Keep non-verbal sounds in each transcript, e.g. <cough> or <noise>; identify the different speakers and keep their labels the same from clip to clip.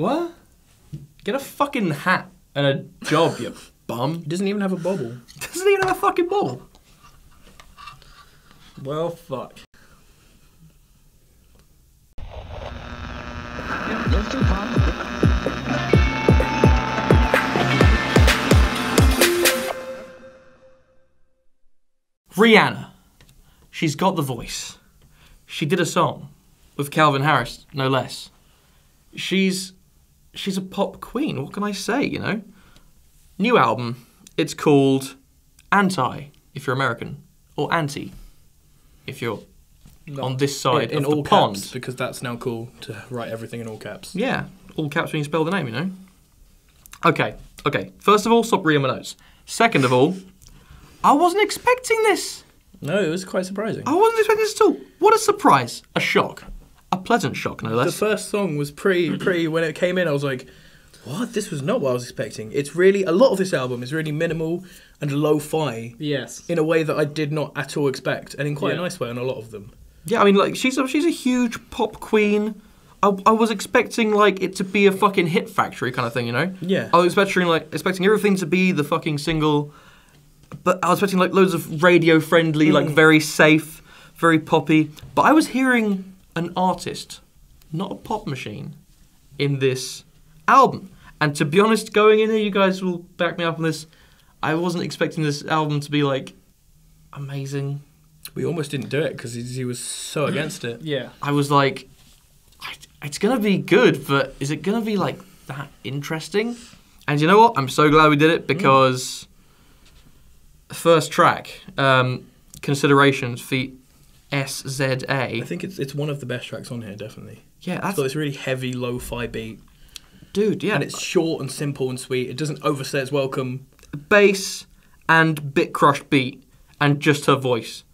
Speaker 1: What? Get a fucking hat and a job, you <laughs> bum.
Speaker 2: He doesn't even have a bubble.
Speaker 1: Doesn't even have a fucking ball.
Speaker 3: Well, fuck.
Speaker 1: Rihanna. She's got the voice. She did a song with Calvin Harris, no less. She's she's a pop queen. What can I say, you know? New album. It's called Anti if you're American or Anti if you're on this side
Speaker 2: in, in
Speaker 1: of
Speaker 2: all
Speaker 1: the
Speaker 2: caps, because that's now cool to write everything in all caps.
Speaker 1: Yeah, all caps when you spell the name, you know. Okay, okay. First of all, stop reading my notes. Second of all, I wasn't expecting this.
Speaker 2: No, it was quite surprising.
Speaker 1: I wasn't expecting this at all. What a surprise! A shock, a pleasant shock, no less.
Speaker 2: The first song was pretty, pretty. When it came in, I was like, "What? This was not what I was expecting." It's really a lot of this album is really minimal and lo-fi
Speaker 3: Yes.
Speaker 2: in a way that I did not at all expect, and in quite a nice way on a lot of them.
Speaker 1: Yeah, I mean, like she's a, she's a huge pop queen. I, I was expecting like it to be a fucking hit factory kind of thing, you know.
Speaker 2: Yeah.
Speaker 1: I was expecting like expecting everything to be the fucking single, but I was expecting like loads of radio friendly, like mm. very safe, very poppy. But I was hearing an artist, not a pop machine, in this album. And to be honest, going in here, you guys will back me up on this. I wasn't expecting this album to be like amazing.
Speaker 2: We almost didn't do it because he, he was so against it. <clears throat>
Speaker 3: Yeah.
Speaker 1: I was like, it's gonna be good, but is it gonna be like that interesting? And you know what? I'm so glad we did it because first track, um, considerations feat
Speaker 2: I think it's it's one of the best tracks on here, definitely.
Speaker 1: Yeah,
Speaker 2: It's
Speaker 1: that's
Speaker 2: got this really heavy lo-fi beat,
Speaker 1: dude. Yeah,
Speaker 2: and it's short and simple and sweet. It doesn't overstay its welcome.
Speaker 1: bass and bit crushed beat and just her voice.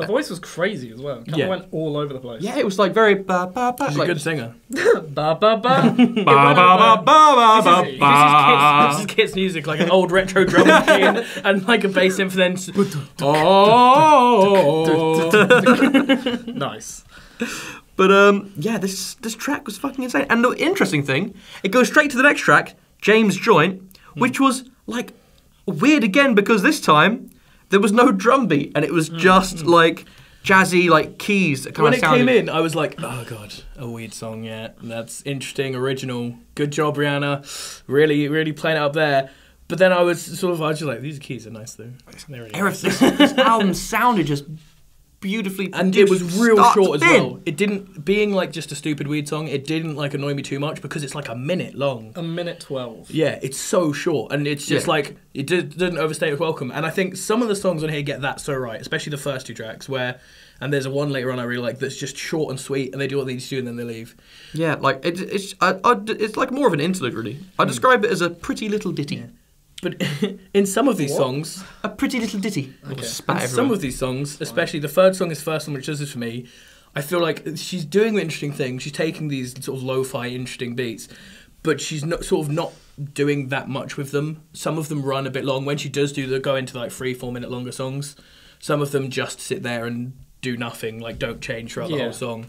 Speaker 3: Her voice was crazy as well. Kind
Speaker 2: Yeah.
Speaker 3: of went all over the place.
Speaker 1: Yeah, it was like very ba ba ba.
Speaker 2: She's
Speaker 1: like,
Speaker 2: a good singer. <laughs>
Speaker 3: Ba ba ba. <laughs>
Speaker 1: ba ba ba ba ba ba
Speaker 2: This is,
Speaker 1: ba.
Speaker 2: this is kids music, like an old retro drum <laughs> machine and like a bass in for then.
Speaker 1: Oh.
Speaker 3: nice.
Speaker 1: But um, yeah, this this track was fucking insane. And the interesting thing, it goes straight to the next track, James Joint, which was like weird again because this time there was no drum beat and it was mm, just mm, mm. like jazzy like keys that kind
Speaker 2: When
Speaker 1: of
Speaker 2: it came in, I was like, "Oh god, a weird song, yeah, that's interesting, original, good job, Rihanna, really, really playing it up there." But then I was sort of, I was just like, "These keys are nice though." They're really nice.
Speaker 1: This, this album <laughs> sounded just beautifully
Speaker 2: And it was real short as well. It didn't being like just a stupid weird song. It didn't like annoy me too much because it's like a minute long.
Speaker 3: A minute twelve.
Speaker 2: Yeah, it's so short, and it's just
Speaker 1: Yeah.
Speaker 2: like it did, didn't overstay its welcome. And I think some of the songs on here get that so right, especially the first two tracks. Where, and there's a one later on I really like that's just short and sweet, and they do what they need to do, and then they leave.
Speaker 1: Yeah, like it, it's I, I, it's like more of an interlude really. I hmm. describe it as a pretty little ditty,
Speaker 2: But <laughs> in some of these
Speaker 3: What?
Speaker 2: songs,
Speaker 1: a pretty little ditty.
Speaker 3: Okay.
Speaker 2: In some of these songs, especially the third song is the first one, which does this for me. I feel like she's doing the interesting thing. She's taking these sort of lo-fi, interesting beats, but she's not sort of not doing that much with them. Some of them run a bit long. When she does do the go into like three, four minute longer songs, some of them just sit there and do nothing, like don't change throughout the whole song.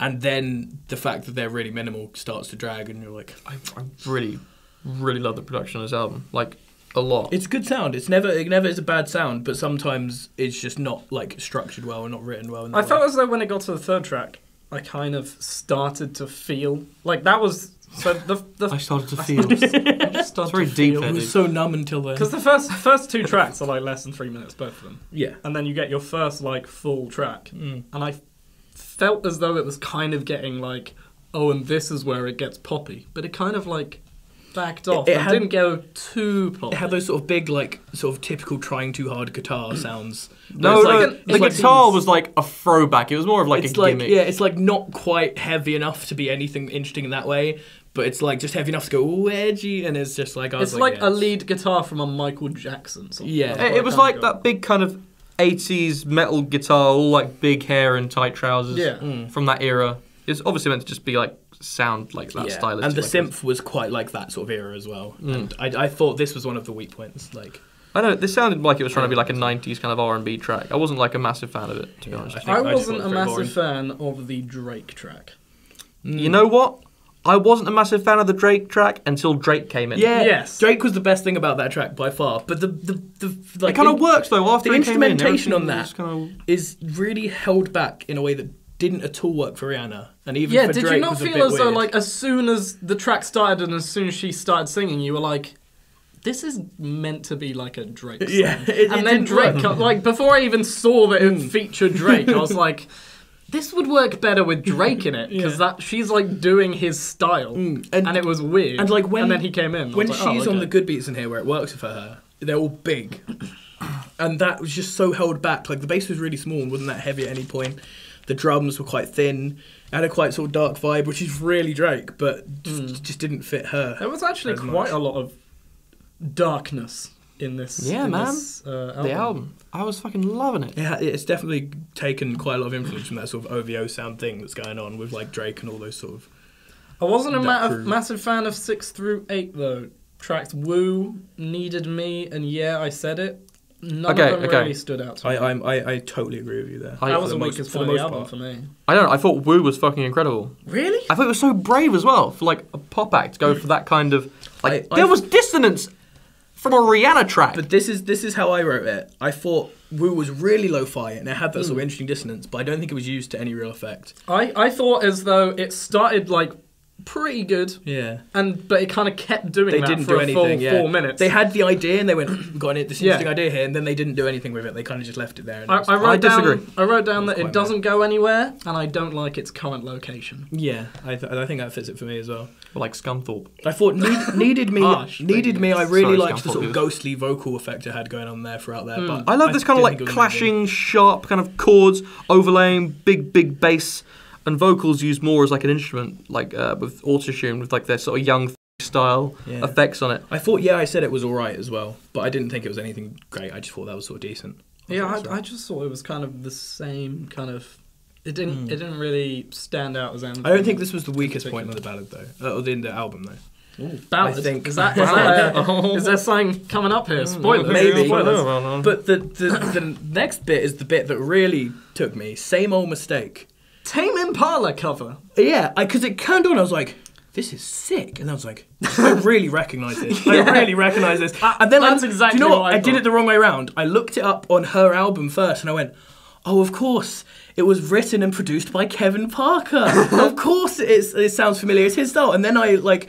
Speaker 2: And then the fact that they're really minimal starts to drag, and you're like,
Speaker 1: I, I really, really love the production of this album. Like a lot.
Speaker 2: it's good sound. It's never, it never is a bad sound, but sometimes it's just not like structured well or not written well. in
Speaker 3: I
Speaker 2: way.
Speaker 3: felt as though when it got to the third track, I kind of started to feel like that was so the the
Speaker 1: I started to <laughs> <laughs> feel.
Speaker 3: it's
Speaker 1: It's very deep.
Speaker 2: It was so numb until then.
Speaker 3: because the first first two tracks are like less than three minutes both of them,
Speaker 2: yeah.
Speaker 3: and then you get your first like full track,
Speaker 2: Mm.
Speaker 3: and I felt as though it was kind of getting like oh, and this is where it gets poppy, but it kind of like backed off.
Speaker 2: it
Speaker 3: It,
Speaker 2: had-
Speaker 3: didn't go too poppy.
Speaker 2: It had those sort of big, like, sort of typical trying too hard guitar <clears throat> sounds.
Speaker 1: No, no,
Speaker 2: like-
Speaker 1: the
Speaker 2: it's like
Speaker 1: guitar
Speaker 2: these-
Speaker 1: was like a throwback. It was more of like
Speaker 2: it's
Speaker 1: a
Speaker 2: like
Speaker 1: gimmick.
Speaker 2: yeah, it's like not quite heavy enough to be anything interesting in that way, but it's like just heavy enough to go ooh, edgy, and it's just like I was
Speaker 3: it's like
Speaker 2: yeah,
Speaker 3: a lead guitar from a Michael Jackson song.
Speaker 2: Yeah.
Speaker 1: It, it was like that big kind of 80s metal guitar, all like big hair and tight trousers
Speaker 3: Yeah.
Speaker 2: Mm.
Speaker 1: from that era. It's obviously meant to just be like sound like that
Speaker 2: Yeah.
Speaker 1: stylistic.
Speaker 2: and the
Speaker 1: like
Speaker 2: synth was quite like that sort of era as well.
Speaker 1: Mm.
Speaker 2: And I, I thought this was one of the weak points. Like
Speaker 1: I know this sounded like it was trying to be like a 90s kind of R&B track. I wasn't like a massive fan of it to be
Speaker 2: Yeah,
Speaker 1: honest.
Speaker 2: I think
Speaker 3: I
Speaker 2: I
Speaker 3: wasn't a
Speaker 2: it was very
Speaker 3: massive fan of the Drake track.
Speaker 2: Mm.
Speaker 1: You know what? I wasn't a massive fan of the Drake track until Drake came in.
Speaker 2: Yeah,
Speaker 3: Yes.
Speaker 2: Drake was the best thing about that track by far. But the the, the
Speaker 1: it
Speaker 2: like
Speaker 1: kind of works though after
Speaker 2: the
Speaker 1: he came in.
Speaker 2: instrumentation on
Speaker 1: everything
Speaker 2: that
Speaker 1: was Kind
Speaker 2: is really held back in a way that didn't at all work for Rihanna, and even
Speaker 3: Yeah, did
Speaker 2: Drake
Speaker 3: you not feel as though,
Speaker 2: weird.
Speaker 3: like, as soon as the track started and as soon as she started singing, you were like, this is meant to be like a Drake <laughs> song.
Speaker 2: Yeah, it- it
Speaker 3: and then
Speaker 2: didn't
Speaker 3: Drake, like, before I even saw that it featured Drake, I was <laughs> like, this would work better with Drake in it because
Speaker 2: Yeah.
Speaker 3: that she's like doing his style,
Speaker 2: Mm,
Speaker 3: and,
Speaker 2: and-
Speaker 3: it was weird.
Speaker 2: and, like, when-
Speaker 3: and then he came in,
Speaker 2: when
Speaker 3: like, oh,
Speaker 2: she's on the good beats in here where it works for her, they're all big, <coughs> and that was just so held back. Like the bass was really small and wasn't that heavy at any point. The drums were quite thin, had a quite sort of dark vibe, which is really Drake, but just, just didn't fit her.
Speaker 3: There was actually quite
Speaker 2: much.
Speaker 3: a lot of darkness in this.
Speaker 1: Yeah,
Speaker 3: in
Speaker 1: man.
Speaker 3: this, uh, album.
Speaker 1: The album, I was fucking loving it.
Speaker 2: Yeah, it's definitely taken quite a lot of influence from that sort of OVO sound thing that's going on with like Drake and all those sort of.
Speaker 3: I wasn't a ma- massive fan of six through eight though. Tracks "Woo," "Needed Me," and "Yeah, I Said It." None
Speaker 1: Okay,
Speaker 3: of them
Speaker 1: okay.
Speaker 3: really stood out to me.
Speaker 2: I I'm, I I totally agree with you there.
Speaker 1: I-
Speaker 3: that
Speaker 1: for
Speaker 3: was
Speaker 2: the
Speaker 3: the
Speaker 2: most-
Speaker 3: weakest
Speaker 2: for
Speaker 3: part
Speaker 2: the
Speaker 3: of the
Speaker 2: most
Speaker 3: album
Speaker 2: part.
Speaker 3: for me.
Speaker 1: I don't know. I thought Woo was fucking incredible.
Speaker 2: Really?
Speaker 1: I thought it was so brave as well for like a pop act to go for that kind of like.
Speaker 2: I-
Speaker 1: there
Speaker 2: I-
Speaker 1: was dissonance from a Rihanna track.
Speaker 2: But this is this is how I wrote it. I thought Woo was really lo-fi and it had that sort of hmm. interesting dissonance, but I don't think it was used to any real effect.
Speaker 3: I, I thought as though it started like pretty good,
Speaker 2: Yeah.
Speaker 3: and but it kind of kept doing
Speaker 2: They
Speaker 3: that
Speaker 2: didn't
Speaker 3: for
Speaker 2: do
Speaker 3: a
Speaker 2: anything.
Speaker 3: full
Speaker 2: yeah.
Speaker 3: four minutes.
Speaker 2: They had the idea and they went, "We've got it, this
Speaker 3: Yeah.
Speaker 2: interesting idea here, and then they didn't do anything with it. They kind of just left it there. And it
Speaker 3: I,
Speaker 2: was-
Speaker 3: I wrote
Speaker 1: I
Speaker 3: down.
Speaker 1: disagree.
Speaker 3: I wrote down that it doesn't go anywhere, and I don't like its current location.
Speaker 2: yeah, I, th- I think that fits it for me as well.
Speaker 1: like Scunthorpe.
Speaker 2: I thought need, <laughs> needed me
Speaker 3: Harsh,
Speaker 2: needed me. I really
Speaker 1: Sorry,
Speaker 2: liked the sort of ghostly vocal effect it had going on there throughout there. Hmm. But
Speaker 1: I love this kind of like
Speaker 2: think it was amazing.
Speaker 1: clashing, sharp kind of chords, overlaying big, big bass, and vocals used more as like an instrument, like uh, with autotune, with like their sort of young style
Speaker 2: Yeah.
Speaker 1: effects on it.
Speaker 2: I thought, yeah, I said it was all right as well, but I didn't think it was anything great. I just thought that was sort of decent.
Speaker 3: Yeah,
Speaker 2: thought so.
Speaker 3: I, I just thought it was kind of the same kind of. It didn't. It didn't really stand out as anything.
Speaker 2: Hmm. I don't think this was the weakest point in the ballad though, uh, or in the album though.
Speaker 3: Ballad.
Speaker 2: I think-
Speaker 3: is that is, <laughs> that, uh, is there something coming up here? Spoilers.
Speaker 2: Maybe.
Speaker 3: Spoilers.
Speaker 2: But the, the the <coughs> next bit is the bit that really took me. Same old mistake.
Speaker 3: Tame Impala cover.
Speaker 2: Yeah, because it turned on. I was like, "This is sick," and I was like, "I <laughs> really recognise this. I really recognise this." And then
Speaker 3: That's
Speaker 2: I,
Speaker 3: exactly
Speaker 2: do you know
Speaker 3: what I
Speaker 2: I did it the wrong way around. I looked it up on her album first, and I went, "Oh, of course." It was written and produced by Kevin Parker. <laughs> of course, it, is, it sounds familiar. It's his style. And then I like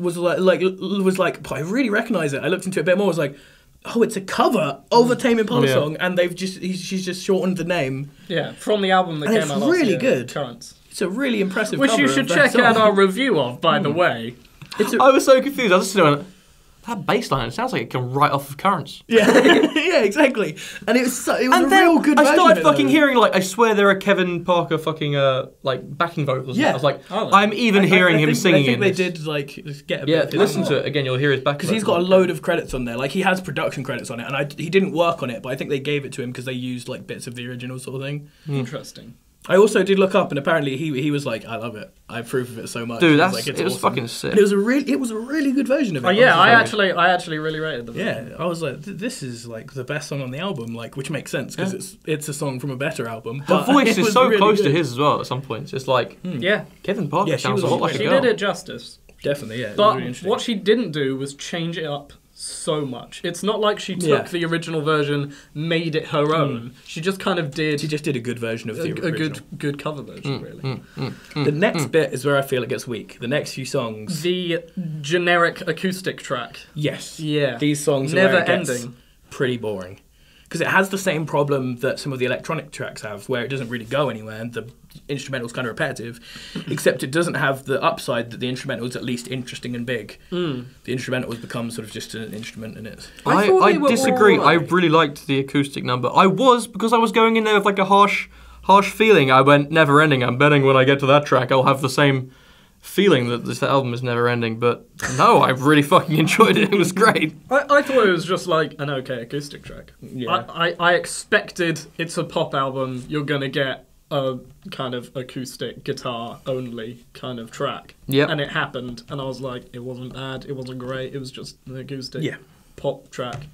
Speaker 2: was like, like was like, I really recognise it. I looked into it a bit more. I was like, oh, it's a cover of a mm. Tame Impala
Speaker 1: Yeah.
Speaker 2: song, and they've just he's, she's just shortened the name.
Speaker 3: Yeah, from the album that
Speaker 2: And
Speaker 3: came
Speaker 2: it's
Speaker 3: out last
Speaker 2: really
Speaker 3: year,
Speaker 2: good.
Speaker 3: Currents.
Speaker 2: It's a really impressive.
Speaker 3: Which
Speaker 2: cover
Speaker 3: you should
Speaker 2: that
Speaker 3: check out our review of, by the mm. way.
Speaker 2: It's a,
Speaker 1: I was so confused. I was just went, that bass line, it sounds like it can write off of currents. <laughs>
Speaker 2: yeah, <laughs> yeah, exactly. And it was so, it was
Speaker 1: And
Speaker 2: a
Speaker 1: then
Speaker 2: real good.
Speaker 1: I started fucking
Speaker 2: though.
Speaker 1: hearing like I swear there are Kevin Parker fucking uh like backing vocals.
Speaker 2: Yeah.
Speaker 1: I was like,
Speaker 3: Oh.
Speaker 1: I'm even
Speaker 2: I- I-
Speaker 1: hearing
Speaker 2: I
Speaker 1: him
Speaker 2: think-
Speaker 1: singing
Speaker 2: I think they
Speaker 1: this.
Speaker 2: did like get a
Speaker 1: Yeah,
Speaker 2: bit of
Speaker 1: listen to it again. You'll hear his back.
Speaker 2: because he's got a load of credits on there. Like he has production credits on it, and I, he didn't work on it, but I think they gave it to him because they used like bits of the original sort of thing.
Speaker 3: Interesting.
Speaker 2: I also did look up, and apparently he he was like, "I love it. I approve of it so much."
Speaker 1: Dude, that's
Speaker 2: like, "It's
Speaker 1: it was
Speaker 2: awesome."
Speaker 1: fucking sick.
Speaker 2: And it was a really it was a really good version of it.
Speaker 3: Oh yeah, I
Speaker 2: was
Speaker 3: actually, I actually really rated the
Speaker 2: Yeah, I was like, this is like the best song on the album, like which makes sense because
Speaker 1: Yeah.
Speaker 2: it's it's a song from a better album.
Speaker 1: Her
Speaker 2: But
Speaker 1: voice <laughs> is so
Speaker 2: really
Speaker 1: close to his as well. At some points, it's like hmm.
Speaker 3: Yeah,
Speaker 1: Kevin Parker
Speaker 2: Yeah,
Speaker 1: sounds
Speaker 2: was
Speaker 1: a lot
Speaker 2: on-
Speaker 1: like a
Speaker 3: she
Speaker 1: girl.
Speaker 3: did it justice.
Speaker 2: Definitely, yeah.
Speaker 3: But
Speaker 2: really
Speaker 3: what she didn't do was change it up so much. It's not like she took
Speaker 2: Yeah.
Speaker 3: the original version, made it her mm. own. She just kind of did
Speaker 2: she just did a good version of
Speaker 3: a,
Speaker 2: the
Speaker 3: a
Speaker 2: original.
Speaker 3: good, good cover version,
Speaker 1: Mm,
Speaker 3: really.
Speaker 2: Mm, mm, the next bit is where I feel it gets weak. The next few songs,
Speaker 3: The generic acoustic track.
Speaker 2: yes,
Speaker 3: Yeah.
Speaker 2: these songs are
Speaker 3: Never
Speaker 2: where it gets
Speaker 3: ending.
Speaker 2: pretty boring because it has the same problem that some of the electronic tracks have, where it doesn't really go anywhere and the instrumental's kind of repetitive. <laughs> except it doesn't have the upside that the instrumental is at least interesting and big.
Speaker 3: Mm.
Speaker 2: The instrumental has become sort of just an instrument in it.
Speaker 3: I
Speaker 1: I, I,
Speaker 3: they were
Speaker 1: disagree. I really liked the acoustic number. I was because I was going in there with like a harsh, harsh feeling. I went never ending. I'm betting when I get to that track, I'll have the same feeling that this album is never ending. But no, I really fucking enjoyed it. It was great.
Speaker 3: I, I thought it was just like an okay acoustic track.
Speaker 2: Yeah.
Speaker 3: I, I, I expected it's a pop album, you're gonna get a kind of acoustic guitar only kind of track.
Speaker 1: Yep.
Speaker 3: And it happened, and I was like, it wasn't bad, it wasn't great, it was just an acoustic
Speaker 2: Yeah.
Speaker 3: pop track.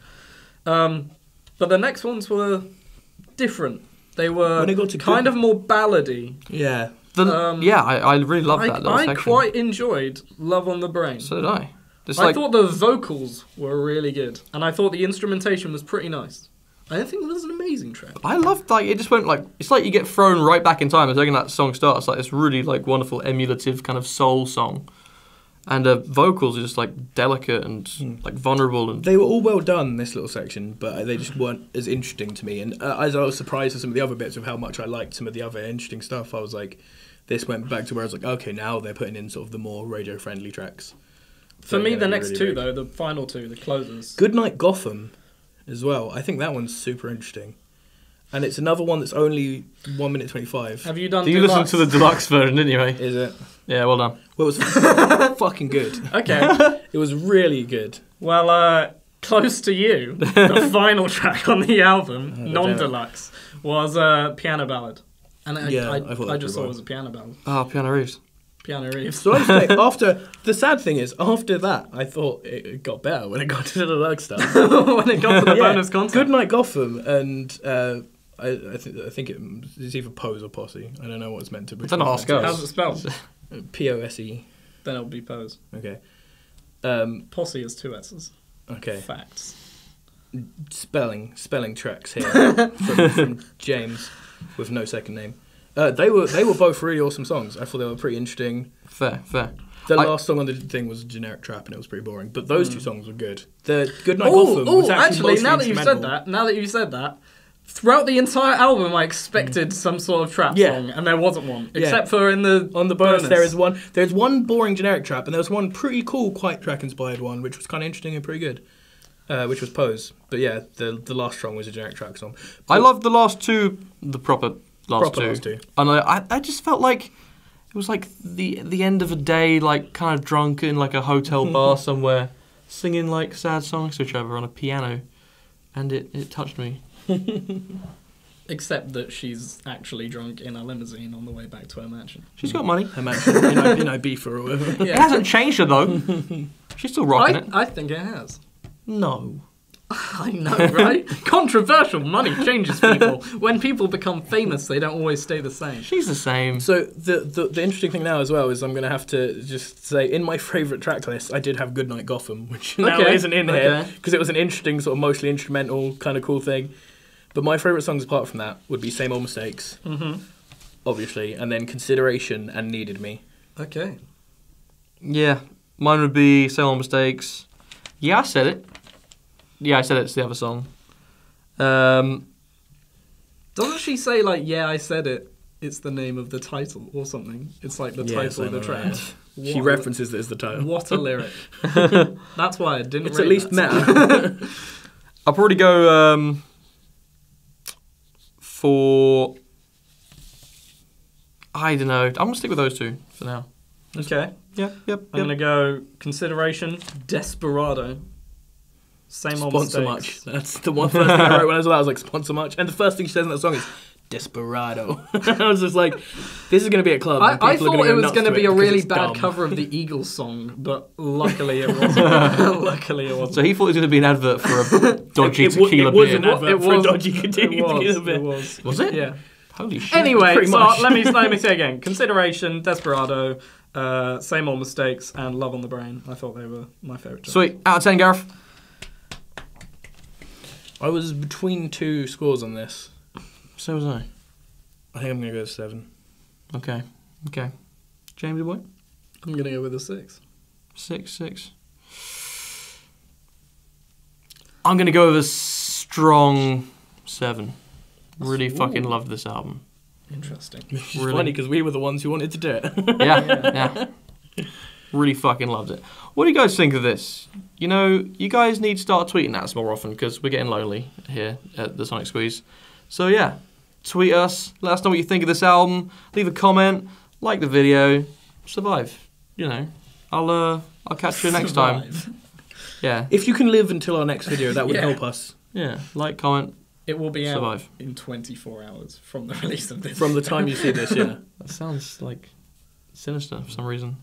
Speaker 3: Um, but the next ones were different. They were
Speaker 2: When it got to
Speaker 3: kind
Speaker 2: good-
Speaker 3: of more ballady.
Speaker 2: Yeah.
Speaker 1: The,
Speaker 3: Um,
Speaker 1: yeah, I, I really love that little
Speaker 3: I
Speaker 1: section.
Speaker 3: quite enjoyed Love on the Brain.
Speaker 1: So did I. It's
Speaker 3: I
Speaker 1: like
Speaker 3: thought the vocals were really good, and I thought the instrumentation was pretty nice. I think it was an amazing track.
Speaker 1: I loved like it just went like it's like you get thrown right back in time the second that song starts. Like it's really like wonderful emulative kind of soul song, and uh, vocals are just like delicate and
Speaker 2: Hmm.
Speaker 1: like vulnerable and
Speaker 2: They were all well done, this little section, but they just weren't as interesting to me. And uh, as I was surprised at some of the other bits of how much I liked some of the other interesting stuff, I was like, this went back to where I was like, okay, now they're putting in sort of the more radio friendly tracks.
Speaker 3: For
Speaker 2: So,
Speaker 3: me,
Speaker 2: yeah,
Speaker 3: the next
Speaker 2: really
Speaker 3: two,
Speaker 2: big.
Speaker 3: though, the final two, the closers.
Speaker 2: Goodnight Gotham as well. I think that one's super interesting. And it's another one that's only 1 minute 25.
Speaker 3: Have you done
Speaker 1: you
Speaker 3: deluxe?
Speaker 1: listened to the deluxe version, didn't you? Mate?
Speaker 2: Is it?
Speaker 1: Yeah, well done.
Speaker 2: Well, it was <laughs> fucking good.
Speaker 3: Okay. <laughs>
Speaker 2: It was really good.
Speaker 3: well, uh, close to you, the <laughs> final track on the album,
Speaker 2: Oh,
Speaker 3: non-deluxe, was a piano ballad. And I,
Speaker 2: Yeah,
Speaker 3: I,
Speaker 2: I thought
Speaker 3: I just thought it was a piano ballad.
Speaker 1: Ah, Piano Reeves.
Speaker 3: Piano Reeves.
Speaker 2: So I <laughs> say, after the sad thing is, after that, I thought it it got better when it got <laughs> to the deluxe stuff. <laughs>
Speaker 3: when it got to the
Speaker 2: Yeah.
Speaker 3: bonus content.
Speaker 2: Good Night Gotham, and uh, I, I think I think it, it's either Pose or Posse. I don't know what it's meant to be.
Speaker 1: Don't ask us.
Speaker 3: How's it spelled?
Speaker 2: P O S E.
Speaker 3: then it'll be pose.
Speaker 2: Okay. Um,
Speaker 3: Posse is two S's.
Speaker 2: okay.
Speaker 3: Facts.
Speaker 2: Spelling spelling tracks here <laughs> from, from James with no second name. Uh, they were they were both really awesome songs. I thought they were pretty interesting.
Speaker 1: Fair, fair.
Speaker 2: The
Speaker 1: I-
Speaker 2: last song on the thing was a generic trap, and it was pretty boring. But those two songs were good. The Good Night
Speaker 3: Oh,
Speaker 2: Gotham was
Speaker 3: oh,
Speaker 2: actually,
Speaker 3: actually, now that you've said that, now that you've said that, throughout the entire album, I expected some sort of trap
Speaker 2: Mm. Yeah.
Speaker 3: song, and there wasn't one,
Speaker 2: Yeah.
Speaker 3: except for in the
Speaker 2: On the bonus, there is one. There's one boring generic trap, and there was one pretty cool, quite track inspired one, which was kind of interesting and pretty good, uh, which was Pose. But yeah, the the last song was a generic track song.
Speaker 1: I loved the last two, the proper last
Speaker 2: Proper
Speaker 1: two.
Speaker 2: last two.
Speaker 1: And I, I, I just felt like it was like the the end of a day, like kind of drunk in like a hotel <laughs> bar somewhere, singing like sad songs to each other on a piano, and it, it touched me. <laughs>
Speaker 3: Except that she's actually drunk in a limousine on the way back to her mansion.
Speaker 1: She's got money.
Speaker 2: Her mansion in, I- in Ibiza or whatever. <laughs>
Speaker 1: It hasn't changed her though. She's still rocking
Speaker 3: I,
Speaker 1: it.
Speaker 3: I think it has.
Speaker 1: No. <laughs>
Speaker 3: I know, right? <laughs> Controversial. Money changes people. when people become famous, they don't always stay the same.
Speaker 1: She's the same.
Speaker 2: So the, the the interesting thing now as well is I'm going to have to just say in my favourite track list I did have Goodnight Gotham, which <laughs> now
Speaker 3: Okay,
Speaker 2: isn't in here
Speaker 3: okay.
Speaker 2: because it was an interesting sort of mostly instrumental kind of cool thing. But my favourite songs apart from that would be Same Old Mistakes,
Speaker 3: Mm-hmm.
Speaker 2: obviously, and then Consideration and Needed Me.
Speaker 3: Okay.
Speaker 1: Yeah, mine would be Same Old Mistakes. Yeah, I said it. Yeah, I said it's the other song. Um,
Speaker 3: Doesn't she say like, "Yeah, I said it"? It's the name of the title or something. It's like the
Speaker 2: Yeah,
Speaker 3: title of the
Speaker 2: something like
Speaker 3: track.
Speaker 2: that. She
Speaker 3: What a-
Speaker 2: references it as the title.
Speaker 3: What a lyric! <laughs> That's why I didn't.
Speaker 2: It's
Speaker 3: rate
Speaker 2: at least
Speaker 3: that
Speaker 2: meta. <laughs>
Speaker 1: I'll probably go um, for. I don't know. I'm gonna stick with those two for now.
Speaker 3: Okay,
Speaker 1: Yeah, yep,
Speaker 3: I'm gonna go consideration. Desperado. Same old
Speaker 2: sponsor
Speaker 3: mistakes.
Speaker 2: much. That's the one first thing I wrote when I was little. I was like, sponsor much. And the first thing she says in that song is Desperado. <laughs> I was just like, this is going to be a club.
Speaker 3: I, I thought
Speaker 2: gonna
Speaker 3: it was going to
Speaker 2: to
Speaker 3: be a really bad
Speaker 2: dumb.
Speaker 3: cover of the <laughs> Eagles song, but luckily it wasn't. <laughs> luckily it wasn't.
Speaker 1: So he thought it was gonna be an advert for a dodgy
Speaker 2: It wa-
Speaker 1: tequila
Speaker 2: it was
Speaker 1: beer.
Speaker 2: an advert
Speaker 3: It
Speaker 2: for a dodgy tequila
Speaker 3: it was,
Speaker 2: beer.
Speaker 3: It was.
Speaker 1: Was it?
Speaker 3: Yeah.
Speaker 1: Holy shit!
Speaker 3: Anyway, so let me let me say again: consideration, Desperado, uh, same old mistakes, and Love on the Brain. I thought they were my favorite. tracks.
Speaker 1: Sweet. Out of ten, Gareth.
Speaker 2: I was between two scores on this.
Speaker 1: So was I.
Speaker 2: I think I'm going to go with seven.
Speaker 1: Okay. Okay. James, boy.
Speaker 3: I'm gonna go with a six.
Speaker 1: Six, six. I'm gonna go with a strong seven. Really fucking loved this album.
Speaker 3: Interesting.
Speaker 2: It's
Speaker 1: Really?
Speaker 2: funny because we were the ones who wanted to do it.
Speaker 1: Yeah, <laughs> yeah. Really fucking loved it. What do you guys think of this? You know, you guys need to start tweeting at us more often because we're getting lonely here at the Sonic Squeeze. So yeah, tweet us. Let us know what you think of this album. Leave a comment. Like the video. Survive. You know. I'll uh I'll catch you next time.
Speaker 3: Survive. <laughs>
Speaker 1: Yeah.
Speaker 2: if you can live until our next video, that would <laughs>
Speaker 3: Yeah.
Speaker 2: help us.
Speaker 1: Yeah. Like, comment.
Speaker 3: It will be out in 24 hours from the <laughs> release of this.
Speaker 2: From the time you see this, yeah.
Speaker 1: That sounds like sinister for some reason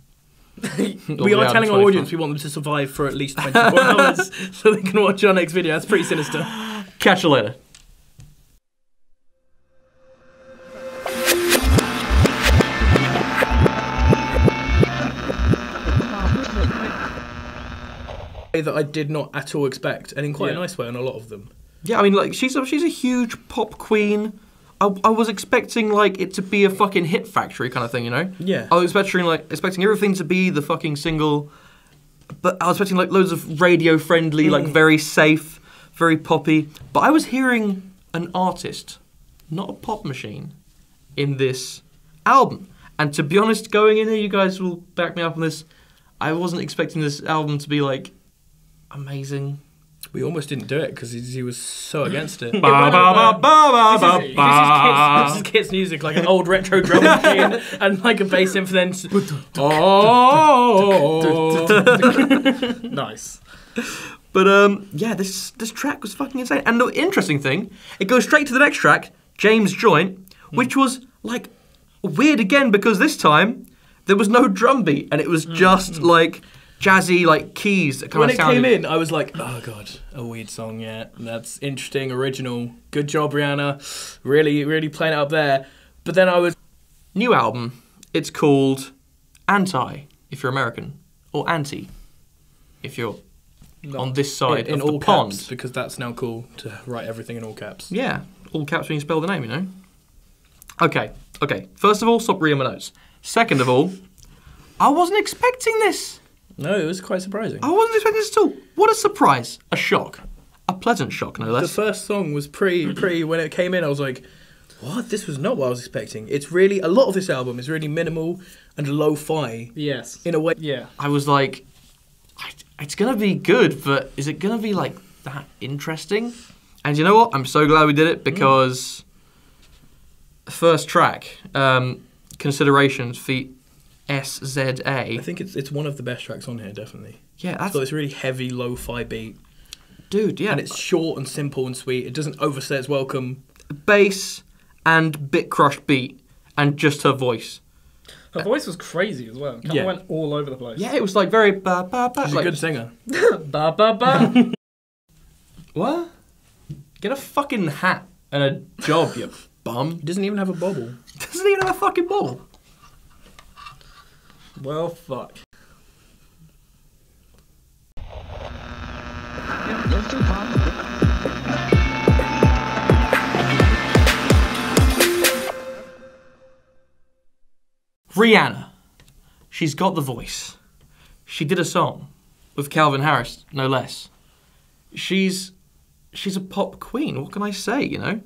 Speaker 2: we are telling our audience we want them to survive for at least 24 <laughs> hours so they can watch our next video. That's pretty sinister.
Speaker 1: Catch you later.
Speaker 2: That I did not at all expect, and in quite
Speaker 3: yeah.
Speaker 2: a nice way on a lot of them.
Speaker 1: Yeah, I mean, like she's a, she's a huge pop queen. I, I was expecting like it to be a fucking hit factory kind of thing, you know?
Speaker 2: Yeah.
Speaker 1: I was expecting like expecting everything to be the fucking single, but I was expecting like loads of radio friendly, like mm. very safe, very poppy. But I was hearing an artist, not a pop machine, in this album. And to be honest, going in here, you guys will back me up on this. I wasn't expecting this album to be like amazing.
Speaker 2: We almost didn't do it because he, he was so against it. <laughs>
Speaker 1: Ba, ba, ba,
Speaker 2: This is,
Speaker 1: ba.
Speaker 2: this is kids, this is kids music, like an old retro drum <laughs> machine and like a bass in for then. Oh, <laughs>
Speaker 3: Nice.
Speaker 1: But um, yeah, this this track was fucking insane. And the interesting thing, it goes straight to the next track, James Joint, hmm. which was like weird again because this time there was no drum beat and it was hmm. just hmm. like jazzy like keys that kind
Speaker 2: when
Speaker 1: of
Speaker 2: it came in, I was like, "Oh god, a weird song, yeah, that's interesting, original, good job, Rihanna, really, really playing it up there." But then I was,
Speaker 1: New album. It's called Anti if you're American, or Anti if you're on this side
Speaker 2: in, in
Speaker 1: of
Speaker 2: all
Speaker 1: the pond.
Speaker 2: caps because that's now cool to write everything in all caps.
Speaker 1: Yeah, all caps when you spell the name, you know. Okay, okay. First of all, stop reading my notes. Second of all, I wasn't expecting this.
Speaker 2: No, it was quite surprising.
Speaker 1: I wasn't expecting this at all. What a surprise! A shock, a pleasant shock, no less.
Speaker 2: The first song was pretty, pretty. When it came in, I was like, "What? This was not what I was expecting." It's really a lot of this album is really minimal and lo-fi
Speaker 3: Yes.
Speaker 2: in a way.
Speaker 3: Yeah.
Speaker 1: I was like, it's gonna be good, but is it gonna be like that interesting? And you know what? I'm so glad we did it because first track, um, considerations feat SZA.
Speaker 2: I think it's it's one of the best tracks on here, definitely.
Speaker 1: Yeah,
Speaker 2: It's
Speaker 1: that's
Speaker 2: got this really heavy lo-fi beat,
Speaker 1: dude. Yeah,
Speaker 2: and it's short and simple and sweet. It doesn't overstay its welcome.
Speaker 1: bass and bit crushed beat and just her voice.
Speaker 3: Her uh, voice was crazy as well. Kind of
Speaker 2: Yeah.
Speaker 3: went all over the place.
Speaker 1: Yeah, it was like very ba ba ba.
Speaker 2: She's
Speaker 1: like-
Speaker 2: a good singer. <laughs> <laughs>
Speaker 3: ba ba ba. <laughs>
Speaker 1: What? Get a fucking hat and a job, you bum.
Speaker 2: He doesn't even have a bobble.
Speaker 1: Doesn't even have a fucking ball.
Speaker 3: Well, fuck.
Speaker 1: Rihanna. She's got the voice. She did a song with Calvin Harris, no less. She's she's a pop queen. What can I say, you know?